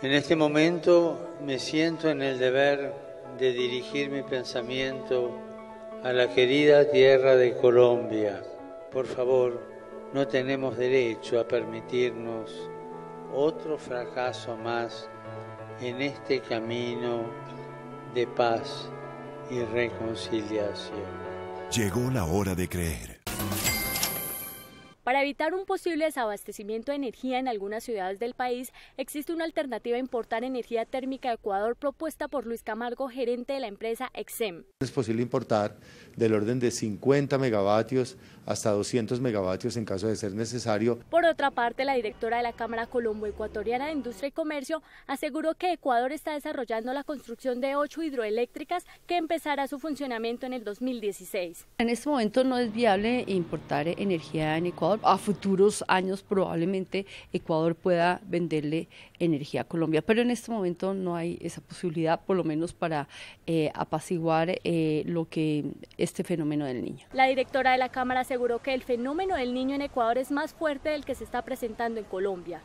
En este momento me siento en el deber de dirigir mi pensamiento a la querida tierra de Colombia. Por favor, no tenemos derecho a permitirnos otro fracaso más en este camino de paz y reconciliación. Llegó la hora de creer. Para evitar un posible desabastecimiento de energía en algunas ciudades del país, existe una alternativa a importar energía térmica de Ecuador propuesta por Luis Camargo, gerente de la empresa Exem. Es posible importar del orden de 50 megavatios hasta 200 megavatios en caso de ser necesario. Por otra parte, la directora de la Cámara Colombo-Ecuatoriana de Industria y Comercio aseguró que Ecuador está desarrollando la construcción de ocho hidroeléctricas que empezará su funcionamiento en el 2016. En este momento no es viable importar energía en Ecuador a futuros años probablemente Ecuador pueda venderle energía a Colombia, pero en este momento no hay esa posibilidad, por lo menos para eh, apaciguar eh, lo que este fenómeno del niño. La directora de la Cámara aseguró que el fenómeno del niño en Ecuador es más fuerte del que se está presentando en Colombia.